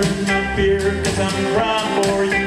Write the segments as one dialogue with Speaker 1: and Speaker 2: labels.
Speaker 1: beer, beer, cause I'm crying for you.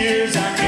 Speaker 1: tears I